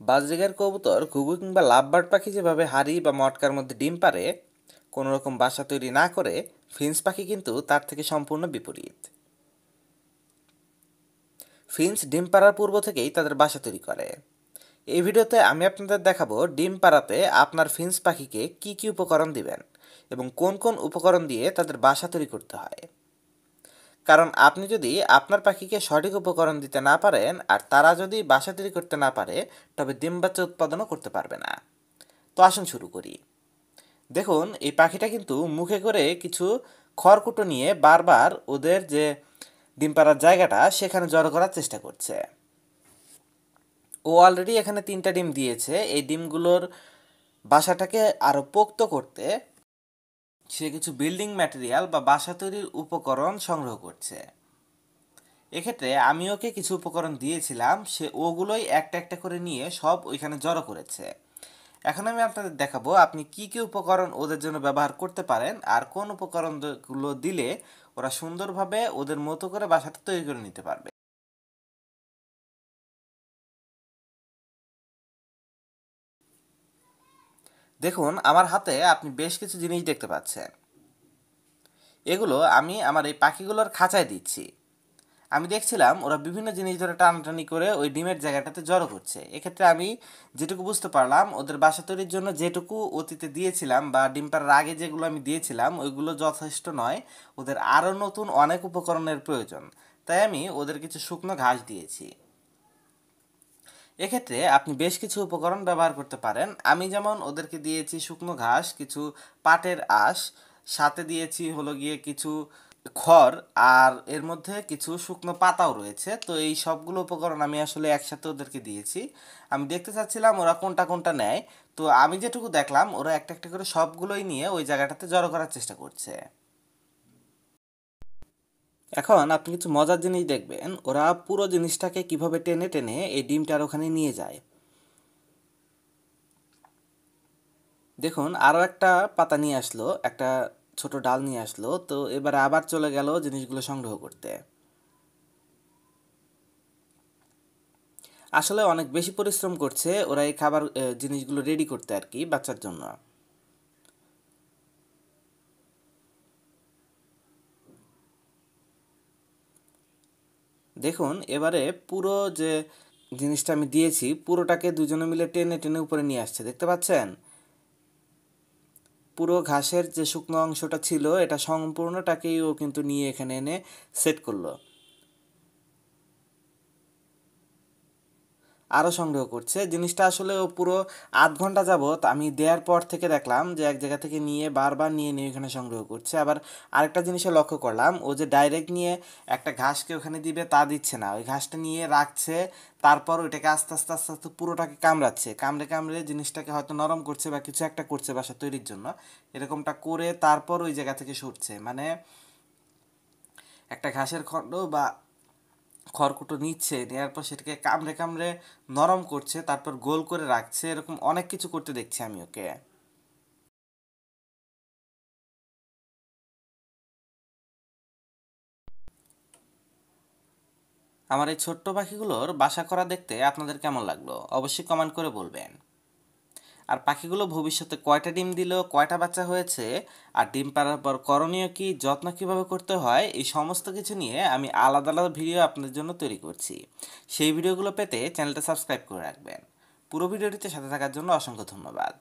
Budgerigar কবুতর, ঘুঘু কিংবা লাভবার্ড পাখি যেভাবে হাড়ি বা মটকার মধ্যে ডিম পারে কোনো রকম বাসা তৈরি না করে ফিন্স পাখি কিন্তু তার থেকে সম্পূর্ণ বিপরীত। ফিন্স ডিম পাড়ার পূর্ব থেকেই তাদের বাসা তৈরি করে। এই ভিডিওতে আমি আপনাদের দেখাবো ডিম পাড়াতে আপনার ফিন্স পাখিকে কি কি উপকরণ দিবেন এবং কোন কোন উপকরণ দিয়ে তাদের বাসা তৈরি করতে হয়। কারণ আপনি যদি আপনার পাখিকে সঠিক উপকরণ দিতে না পারেন আর তারা যদি বাসা তৈরি করতে না পারে, তবে ডিম বাচ্চা উৎপাদনও করতে পারবে না। তো আসুন শুরু করি। দেখুন, এই পাখিটা কিন্তু মুখে করে কিছু খড়কুটো নিয়ে বারবার ওদের যে ডিম পাড়ার জায়গাটা, সেখানে জড়ো করার চেষ্টা করছে। ও অলরেডি এখানে তিনটা ডিম দিয়েছে। এই ডিমগুলোর বাসাটাকে আরও পোক্ত করতে সে কিছু বিল্ডিং ম্যাটেরিয়াল বা বাসা তৈরির উপকরণ সংগ্রহ করছে। এক্ষেত্রে আমি ওকে কিছু উপকরণ দিয়েছিলাম, সে ওগুলোই একটা একটা করে নিয়ে সব ওইখানে জড়ো করেছে। এখন আমি আপনাদের দেখাবো আপনি কি কি উপকরণ ওদের জন্য ব্যবহার করতে পারেন আর কোন উপকরণগুলো দিলে ওরা সুন্দরভাবে ওদের মতো করে বাসাটা তৈরি করে নিতে পারবে। দেখুন, আমার হাতে আপনি বেশ কিছু জিনিস দেখতে পাচ্ছেন। এগুলো আমি আমার এই পাখিগুলোর খাঁচায় দিচ্ছি। আমি দেখছিলাম ওরা বিভিন্ন জিনিস ধরে টানাটানি করে ওই ডিমের জায়গাটাতে জড়ো করছে। এক্ষেত্রে আমি যেটুকু বুঝতে পারলাম, ওদের বাসা তৈরির জন্য যেটুকু অতীতে দিয়েছিলাম বা ডিম পাড়ার আগে যেগুলো আমি দিয়েছিলাম, ওইগুলো যথেষ্ট নয়। ওদের আরও নতুন অনেক উপকরণের প্রয়োজন। তাই আমি ওদের কিছু শুকনো ঘাস দিয়েছি। এক্ষেত্রে আপনি বেশ কিছু উপকরণ ব্যবহার করতে পারেন। আমি যেমন ওদেরকে দিয়েছি শুকনো ঘাস, কিছু পাটের আঁশ, সাথে দিয়েছি হলো গিয়ে কিছু খড়, আর এর মধ্যে কিছু শুকনো পাতাও রয়েছে। তো এই সবগুলো উপকরণ আমি আসলে একসাথে ওদেরকে দিয়েছি। আমি দেখতে চাচ্ছিলাম ওরা কোনটা কোনটা নেয়। তো আমি যেটুকু দেখলাম, ওরা একটা একটা করে সবগুলোই নিয়ে ওই জায়গাটাতে জড়ো করার চেষ্টা করছে। এখন আপনি কিছু মজার জিনিস দেখবেন, ওরা পুরো জিনিসটাকে কীভাবে টেনে টেনে এই ডিমটার ওখানে নিয়ে যায়। দেখুন আরও একটা পাতা নিয়ে আসলো, একটা ছোট ডাল নিয়ে আসলো, তো এবারে আবার চলে গেল জিনিসগুলো সংগ্রহ করতে। আসলে অনেক বেশি পরিশ্রম করছে ওরা এই খাবার জিনিসগুলো রেডি করতে আর কি বাচ্চার জন্য। দেখুন, এবারে পুরো যে জিনিসটা আমি দিয়েছি, পুরোটাকে দুজনে মিলে টেনে টেনে উপরে নিয়ে আসছে, দেখতে পাচ্ছেন? পুরো ঘাসের যে শুকনো অংশটা ছিল, এটা সম্পূর্ণটাকেই ও কিন্তু নিয়ে এখানে এনে সেট করল। আরও সংগ্রহ করছে। জিনিসটা আসলে ও পুরো আধ ঘণ্টা যাবৎ আমি দেওয়ার পর থেকে দেখলাম যে এক জায়গা থেকে নিয়ে বারবার নিয়ে নিয়ে এখানে সংগ্রহ করছে। আবার আরেকটা জিনিসে লক্ষ্য করলাম, ও যে ডাইরেক্ট নিয়ে একটা ঘাসকে ওখানে দিবে তা দিচ্ছে না। ওই ঘাসটা নিয়ে রাখছে, তারপর ওইটাকে আস্তে আস্তে আস্তে আস্তে পুরোটাকে কামড়াচ্ছে। কামড়ে কামড়ে জিনিসটাকে হয়তো নরম করছে বা কিছু একটা করছে বাসা তৈরির জন্য। এরকমটা করে তারপর ওই জায়গা থেকে সরছে। মানে একটা ঘাসের খণ্ড বা খড়কুটো নিচ্ছে নেওয়ার পর সেটাকে কামড়ে কামড়ে নরম করছে, তারপর গোল করে রাখছে, এরকম অনেক কিছু করতে দেখছি আমি ওকে। আমার এই ছোট্ট পাখিগুলোর বাসা করা দেখতে আপনাদের কেমন লাগল? অবশ্যই কমেন্ট করে বলবেন। আর পাখিগুলো ভবিষ্যতে কয়টা ডিম দিল, কয়টা বাচ্চা হয়েছে, আর ডিম পাড়ার পর করণীয় কি, যত্ন কীভাবে করতে হয়, এই সমস্ত কিছু নিয়ে আমি আলাদা আলাদা ভিডিও আপনাদের জন্য তৈরি করছি। সেই ভিডিওগুলো পেতে চ্যানেলটা সাবস্ক্রাইব করে রাখবেন। পুরো ভিডিওটিতে সাথে থাকার জন্য অসংখ্য ধন্যবাদ।